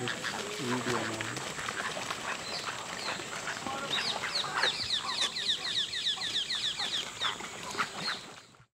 です。